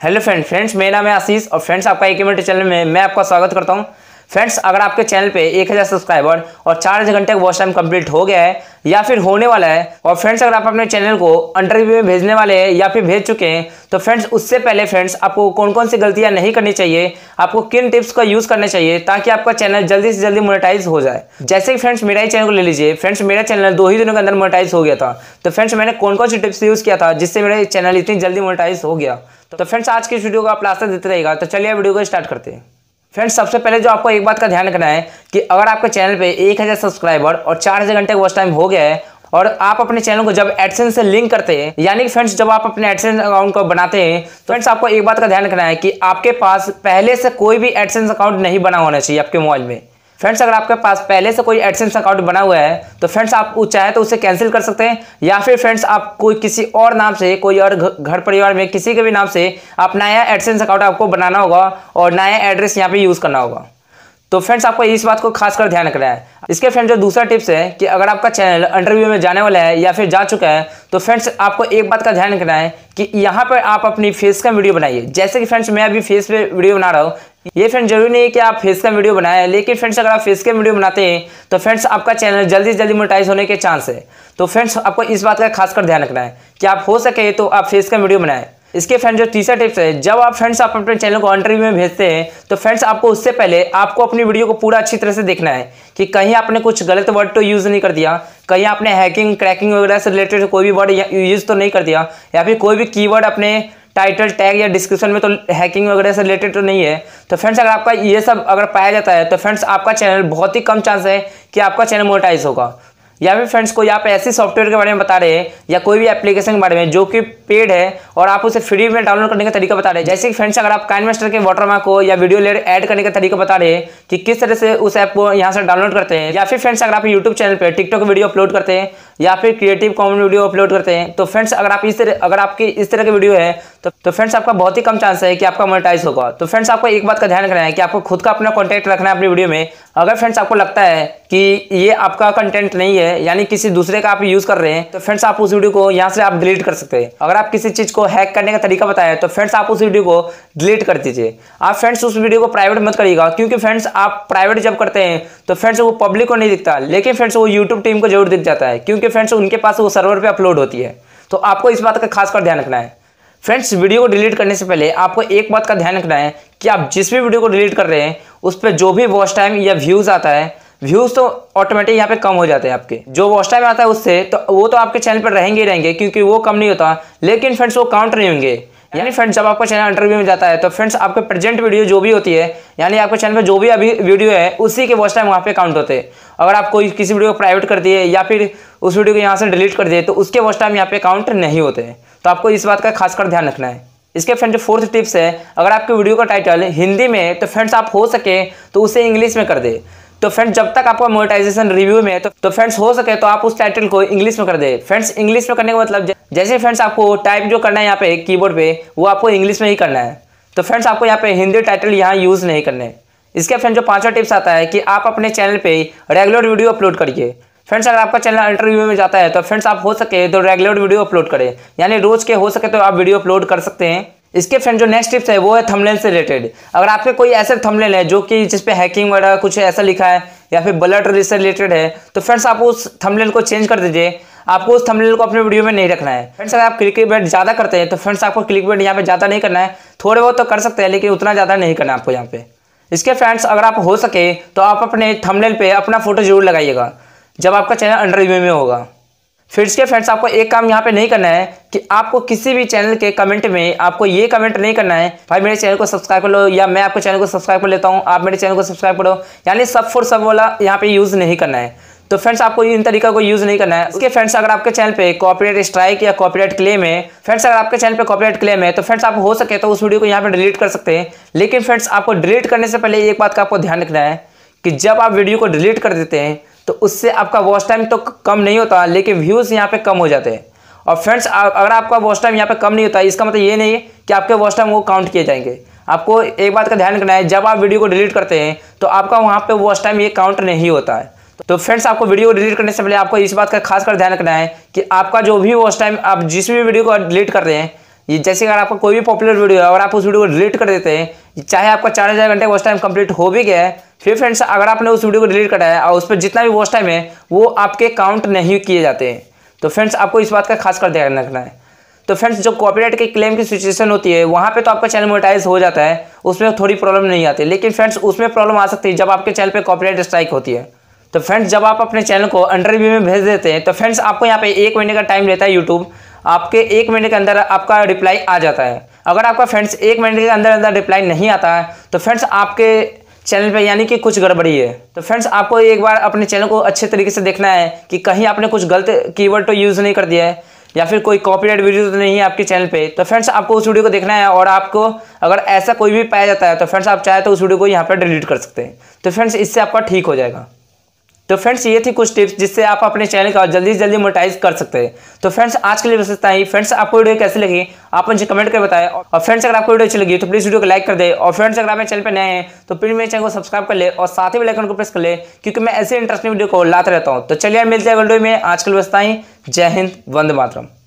Hello friend, friends, मेरा नाम है आशीष और फ्रेंड्स, आपका एक मिनट चैनल में मैं आपका स्वागत करता हूँ। फ्रेंड्स, अगर आपके चैनल पे 1000 सब्सक्राइबर और चार घंटे का वॉच टाइम कंप्लीट हो गया है या फिर होने वाला है और फ्रेंड्स, अगर आप अपने चैनल को इंटरव्यू में भेजने वाले हैं या फिर भेज चुके हैं तो फ्रेंड्स, उससे पहले फ्रेंड्स, आपको कौन कौन सी गलतियाँ नहीं करनी चाहिए, आपको किन टिप्स का यूज़ करना चाहिए ताकि आपका चैनल जल्दी से जल्दी मोनेटाइज हो जाए। जैसे कि फ्रेंड्स, मेरा ही चैनल को ले लीजिए, फ्रेंड्स, मेरा चैनल दो ही दिनों के अंदर मोनेटाइज हो गया था तो फ्रेंड्स, मैंने कौन कौन सी टिप्स यूज़ किया था जिससे मेरा चैनल इतनी जल्दी मोनेटाइज हो गया। तो फ्रेंड्स आज की इस वीडियो को आप लास्ट देते रहेगा। तो चलिए वीडियो को स्टार्ट करते हैं। फ्रेंड्स सबसे पहले जो आपको एक बात का ध्यान रखना है कि अगर आपके चैनल पे 1000 सब्सक्राइबर और चार हज़ार घंटे का वॉच टाइम हो गया है और आप अपने चैनल को जब एडसेंस से लिंक करते हैं, यानी कि फ्रेंड्स जब आप अपने एडसेंस अकाउंट को बनाते हैं तो फ्रेंड्स आपको एक बात का ध्यान रखना है कि आपके पास पहले से कोई भी एडसेंस अकाउंट नहीं बना होना चाहिए आपके मोबाइल में। फ्रेंड्स अगर आपके पास पहले से कोई एडसेंस अकाउंट बना हुआ है तो फ्रेंड्स आप चाहे तो उसे कैंसिल कर सकते हैं, या फिर फ्रेंड्स आप कोई किसी और नाम से, कोई और घर परिवार में किसी के भी नाम से, आप नया एडसेंस अकाउंट आपको बनाना होगा और नया एड्रेस यहाँ पे यूज़ करना होगा। तो फ्रेंड्स आपको इस बात को खासकर ध्यान रखना है। इसके फ्रेंड्स जो दूसरा टिप्स है कि अगर आपका चैनल इंटरव्यू में जाने वाला है या फिर जा चुका है तो फ्रेंड्स आपको एक बात का ध्यान रखना है कि यहाँ पर आप अपनी फेस का वीडियो बनाइए। जैसे कि फ्रेंड्स मैं अभी फेस पे वीडियो बना रहा हूँ ये फ्रेंड ज़रूरी नहीं है कि आप फेस का वीडियो बनाए, लेकिन फ्रेंड्स अगर आप फेस का वीडियो बनाते हैं तो फ्रेंड्स आपका चैनल जल्दी से जल्दी मोटाइज होने के चांस है। तो फ्रेंड्स आपको इस बात का खासकर ध्यान रखना है कि आप हो सके तो आप फेस का वीडियो बनाएँ। इसके फ्रेंड जो तीसरा टिप्स है, जब आप फ्रेंड्स आप अपने चैनल को इंटरव्यू में भेजते हैं तो फ्रेंड्स आपको उससे पहले आपको अपनी वीडियो को पूरा अच्छी तरह से देखना है कि कहीं आपने कुछ गलत वर्ड तो यूज़ नहीं कर दिया, कहीं आपने हैकिंग क्रैकिंग वगैरह से रिलेटेड कोई भी वर्ड यूज़ तो नहीं कर दिया, या फिर कोई भी कीवर्ड अपने टाइटल टैग या डिस्क्रिप्शन में तो हैकिंग वगैरह से रिलेटेड तो नहीं है। तो फ्रेंड्स अगर आपका ये सब अगर पाया जाता है तो फ्रेंड्स आपका चैनल बहुत ही कम चांस है कि आपका चैनल मोटाइज होगा। या फिर फ्रेंड्स कोई आप ऐसे सॉफ्टवेयर के बारे में बता रहे हैं या कोई भी एप्लीकेशन के बारे में जो कि पेड है और आप उसे फ्री में डाउनलोड करने का तरीका बता रहे हैं। जैसे कि फ्रेंड्स अगर आप काइन मास्टर के वाटरमार्क को या वीडियो लेयर ऐड करने का तरीका बता रहे हैं कि किस तरह से उस ऐप को यहाँ से डाउनलोड करते हैं। या फिर फ्रेंड्स अगर आप यूट्यूब चैनल पर टिकटॉक वीडियो अपलोड करते हैं या फिर क्रिएटिव कॉमेंट वीडियो अपलोड करते हैं तो फ्रेंड्स अगर आप इस तरह, अगर आपकी इस तरह की वीडियो है तो तो फ्रेंड्स आपका बहुत ही कम चांस है कि आपका मोनेटाइज होगा। तो फ्रेंड्स आपको एक बात का ध्यान रखना है कि आपको खुद का अपना कॉन्टेक्ट रखना है अपनी वीडियो में। अगर फ्रेंड्स आपको लगता है कि ये आपका कंटेंट नहीं है, यानी किसी दूसरे का आप यूज़ कर रहे हैं तो फ्रेंड्स आप उस वीडियो को यहाँ से आप डिलीट कर सकते हैं। अगर आप किसी चीज़ को हैक करने का तरीका बताया तो फ्रेंड्स आप उस वीडियो को डिलीट कर दीजिए। आप फ्रेंड्स उस वीडियो को प्राइवेट मत करिएगा, क्योंकि फ्रेंड्स आप प्राइवेट जब करते हैं तो फ्रेंड्स वो पब्लिक को नहीं दिखता, लेकिन फ्रेंड्स वो यूट्यूब टीम को ज़रूर दिख जाता है, क्योंकि फ्रेंड्स उनके पास वो सर्वर पर अपलोड होती है। तो आपको इस बात का खासकर ध्यान रखना है। फ्रेंड्स, वीडियो को डिलीट करने से पहले आपको एक बात का ध्यान रखना है कि आप जिस भी वीडियो को डिलीट कर रहे हैं, उस पर जो भी वॉच टाइम या व्यूज़ आता है व्यूज़ तो ऑटोमेटिक यहाँ पे कम हो जाते हैं आपके। जो वॉच टाइम आता है उससे तो वो तो आपके चैनल पर रहेंगे ही रहेंगे, क्योंकि वो कम नहीं होता, लेकिन फ्रेंड्स वो काउंट नहीं होंगे। यानी फ्रेंड्स जब आपका चैनल इंटरव्यू में जाता है तो फ्रेंड्स आपके प्रेजेंट वीडियो जो भी होती है, यानी आपके चैनल पर जो भी अभी वीडियो है, उसी के वॉच टाइम वहाँ पे काउंट होते हैं। अगर आप कोई किसी वीडियो को प्राइवेट कर दिए, या फिर उस वीडियो को यहाँ से डिलीट कर दिए तो उसके वॉच टाइम यहाँ पे काउंट नहीं होते हैं। तो आपको इस बात का खासकर ध्यान रखना है। इसके फ्रेंड जो फोर्थ टिप्स है अगर आपके वीडियो का टाइटल हिंदी में तो फ्रेंड्स आप हो सके तो उसे इंग्लिश में कर दे। तो फ्रेंड्स जब तक आपका मोनेटाइजेशन रिव्यू में है तो, तो फ्रेंड्स हो सके तो आप उस टाइटल को इंग्लिश में कर दे। फ्रेंड्स इंग्लिश में करने का मतलब जैसे फ्रेंड्स आपको टाइप जो करना है यहाँ पे कीबोर्ड पे वो आपको इंग्लिश में ही करना है। तो फ्रेंड्स आपको यहाँ पे हिंदी टाइटल यहाँ यूज़ नहीं करने। इसके फ्रेंड जो पांचवा टिप्स आता है कि आप अपने चैनल पे रेगुलर वीडियो अपलोड करिए। फ्रेंड्स अगर आपका चैनल इंटरव्यू में जाता है तो फ्रेंड्स आप हो सके तो रेगुलर वीडियो अपलोड करें। यानी रोज के हो सके तो आप वीडियो अपलोड कर सकते हैं। इसके फ्रेंड जो नेक्स्ट टिप्स है, वो है थंबनेल से रिलेटेड अगर आपके कोई ऐसे थंबनेल है, जो कि जिस पे हैकिंग वगैरह कुछ ऐसा लिखा है, या फिर ब्लड से रिलेटेड है तो फ्रेंड्स आप उस थंबनेल को चेंज कर दीजिए। आपको उस थंबनेल को अपने वीडियो में नहीं रखना है। फ्रेंड्स अगर आप क्लिक बेट ज़्यादा करते हैं तो फ्रेंड्स आपको क्लिक बेट यहाँ पे ज़्यादा नहीं करना है। थोड़े बहुत तो कर सकते हैं, लेकिन उतना ज़्यादा नहीं करना आपको यहाँ पे। इसके फ्रेंड्स अगर आप हो सके तो आप अपने थंबनेल पे अपना फ़ोटो ज़रूर लगाइएगा। जब आपका चैनल अंडर रिव्यू में होगा। फिर इसके फ्रेंड्स, आपको एक काम यहाँ पे नहीं करना है कि आपको किसी भी चैनल के कमेंट में आपको ये कमेंट नहीं करना है, भाई मेरे चैनल को सब्सक्राइब कर लो या मैं आपके चैनल को सब्सक्राइब कर लेता हूँ, आप मेरे चैनल को सब्सक्राइब करो। यानी सब फॉर सब वाला यहाँ पे यूज़ नहीं करना है। तो फ्रेंड्स, आपको इन तरीका को यूज़ नहीं करना है। उसके फ्रेंड्स, अगर आपके चैनल पे कॉपीराइट स्ट्राइक या कॉपीराइट क्लेम है, फ्रेंड्स, अगर आपके चैनल पे कॉपीराइट क्लेम है तो फ्रेंड्स, आप हो सके तो उस वीडियो को यहाँ पे डिलीट कर सकते हैं। लेकिन फ्रेंड्स, आपको डिलीट करने से पहले एक बात का आपको ध्यान रखना है कि जब आप वीडियो को डिलीट कर देते हैं तो उससे आपका वॉच टाइम तो कम नहीं होता, लेकिन व्यूज़ यहाँ पे कम हो जाते हैं। और फ्रेंड्स अगर आपका वॉच टाइम यहाँ पे कम नहीं होता, इसका मतलब ये नहीं है कि आपके वॉच टाइम वो काउंट किए जाएँगे। आपको एक बात का ध्यान रखना है, जब आप वीडियो को डिलीट करते हैं तो आपका वहाँ पे वॉच टाइम ये काउंट नहीं होता है। तो फ्रेंड्स आपको वीडियो को डिलीट करने से पहले आपको इस बात का खास कर ध्यान रखना है कि आपका जो भी वॉच टाइम आप जिस भी वीडियो को डिलीट कर रहे हैं, ये जैसे अगर आपका कोई भी पॉपुलर वीडियो है और आप उस वीडियो को डिलीट कर देते हैं, चाहे आपका चार हज़ार घंटे वॉच टाइम कंप्लीट हो भी गया है फिर फ्रेंड्स अगर आपने उस वीडियो को डिलीट कराया और उस पर जितना भी वॉच टाइम है, वो आपके काउंट नहीं किए जाते हैं। तो फ्रेंड्स आपको इस बात का खास कर ध्यान रखना है। तो फ्रेंड्स जो कॉपीराइट के क्लेम की सिचुएशन होती है, वहाँ पे तो आपका चैनल मोनेटाइज हो जाता है, उसमें थोड़ी प्रॉब्लम नहीं आती। लेकिन फ्रेंड्स उसमें प्रॉब्लम आ सकती है जब आपके चैनल पे कॉपीराइट स्ट्राइक होती है। तो फ्रेंड्स जब आप अपने चैनल को अंडर रिव्यू में भेज देते हैं तो फ्रेंड्स आपको यहाँ पे एक महीने का टाइम लेता है यूट्यूब आपके एक महीने के अंदर आपका रिप्लाई आ जाता है। अगर आपका फ्रेंड्स एक महीने के अंदर अंदर रिप्लाई नहीं आता है तो फ्रेंड्स आपके चैनल पे यानी कि कुछ गड़बड़ी है। तो फ्रेंड्स आपको एक बार अपने चैनल को अच्छे तरीके से देखना है कि कहीं आपने कुछ गलत कीवर्ड तो यूज़ नहीं कर दिया है, या फिर कोई कॉपीराइट वीडियो तो नहीं है आपके चैनल पे। तो फ्रेंड्स आपको उस वीडियो को देखना है और आपको अगर ऐसा कोई भी पाया जाता है तो फ्रेंड्स आप चाहे तो उस वीडियो को यहाँ पर डिलीट कर सकते हैं। तो फ्रेंड्स इससे आपका ठीक हो जाएगा। तो फ्रेंड्स ये थी कुछ टिप्स जिससे आप अपने चैनल का जल्दी से जल्दी मोटाइज कर सकते हैं। तो फ्रेंड्स आज के लिए इतना ही। फ्रेंड्स आपको वीडियो कैसी लगी? आप मुझे कमेंट कर बताएँ। और फ्रेंड्स अगर आपको वीडियो अच्छी लगी तो प्लीज़ वीडियो को लाइक कर दे। और फ्रेंड्स अगर आप चैनल पर नए हैं तो प्लीज़ मेरे चैनल को सब्सक्राइब कर ले और साथ ही बेलाइकन को प्रेस कर ले, क्योंकि मैं ऐसे इंटरेस्टिंग वीडियो को लाते रहता हूँ। तो चलिए, मिलते हैं वीडियो में। आज के लिए बस ही। जय हिंद, वंद मातरम।